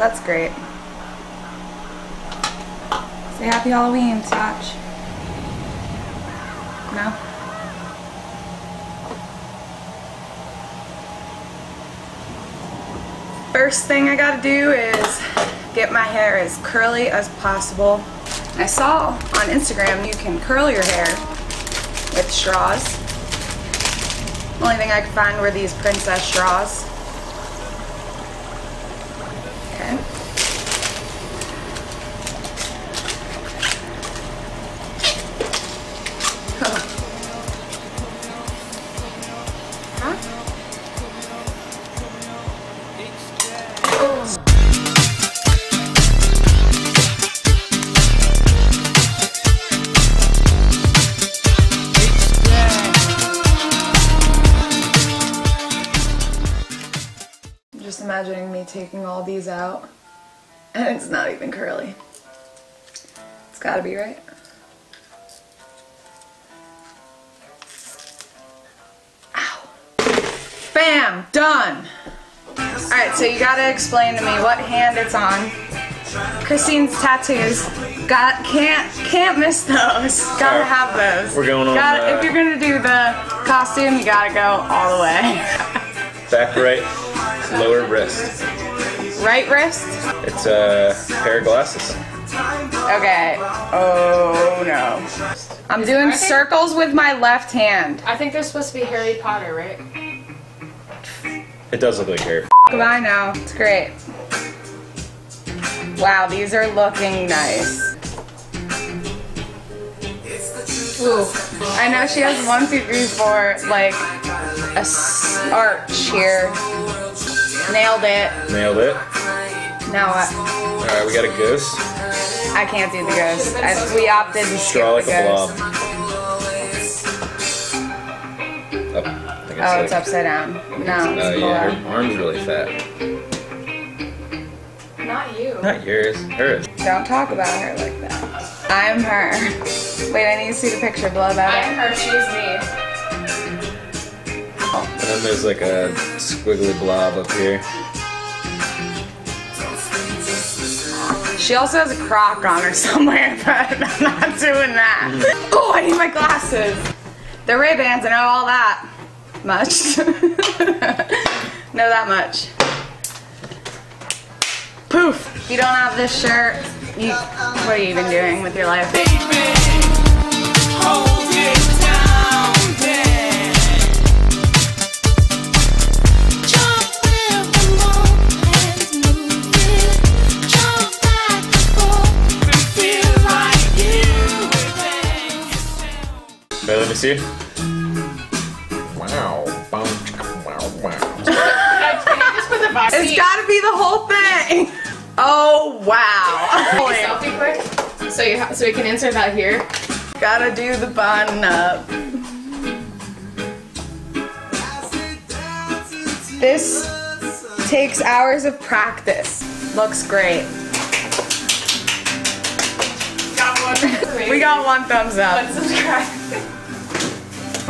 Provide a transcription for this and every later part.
That's great. Say happy Halloween, Scotch. No? First thing I gotta do is get my hair as curly as possible. I saw on Instagram you can curl your hair with straws. Only thing I could find were these princess straws. Imagining me taking all these out and it's not even curly. It's gotta be right. Ow. Bam! Done! Alright, so you gotta explain to me what hand it's on. Christine's tattoos. Got can't can't miss those. Gotta have those. We're going on, Gotta, uh, if you're gonna do the costume, you gotta go all the way. Back right, lower wrist. Right wrist. It's a pair of glasses. Okay. Oh no. I'm doing circles with my left hand. I think they're supposed to be Harry Potter, right? It does look like hair. I know. It's great. Wow, these are looking nice. Ooh. I know she has one, two, three, four, like a s- arch here. Nailed it. Nailed it. Now what? Alright, we got a goose. I can't do the ghost. I, we opted to skip Draw like the a ghost. blob. Up. I think Oh, it's like- upside down. No, Oh it's yeah, below. her arm's really fat. Not you. Not yours, hers. Don't talk about her like that. I'm her. Wait, I need to see the picture below that. I'm that. her, she's me. And then there's like a squiggly blob up here. She also has a crock on her somewhere, but I'm not doing that. Mm. Oh, I need my glasses. They're Ray Bans. I know all that much. know that much. Poof. You don't have this shirt, you, what are you even doing with your life? See. Wow. Bow, chicka, Wow, wow. Just put the box. It's gotta be the whole thing. Oh, wow. So you ha- so we can insert that here. gotta do the bun up. This takes hours of practice. Looks great. Got one. We got one thumbs up.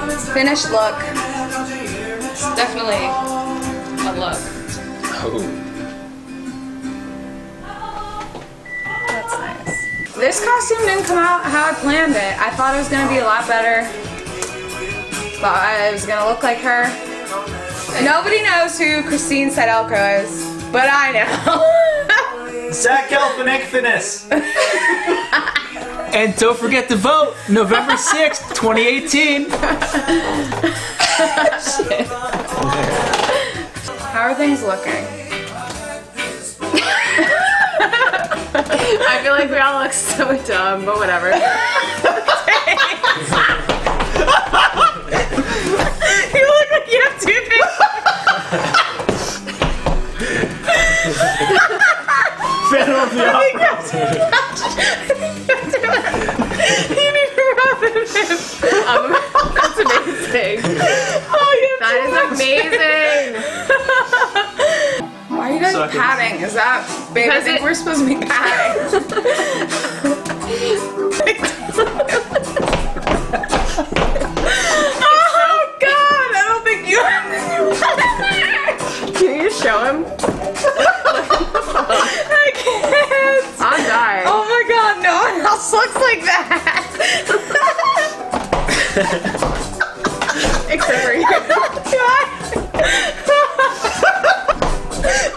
subscribe. Finished look. It's definitely a look. Oh. That's nice. This costume didn't come out how I planned it. I thought it was gonna be a lot better. Thought I was gonna look like her. Nobody knows who Christine Sydelko is, but I know. Zach Galifianakis. and don't forget to vote November 6th, 2018. How are things looking? I feel like we all look so dumb, but whatever. you look like you have two things. Phantom of the Opera. You need to rub it in. Um, that's amazing. Oh, you have That two amazing. Why are you guys Suck it. patting? Is that babe? I Because think it- we're supposed to be patting. Except for you.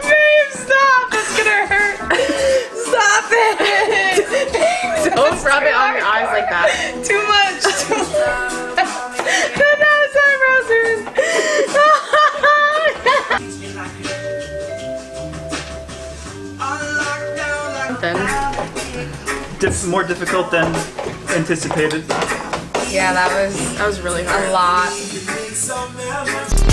Babe, stop! That's gonna hurt. Stop it! Don't rub it on your eyes like that. Too much. Too much. no, eyebrows Then Dif- more difficult than anticipated yeah, that was that was really hard. A lot.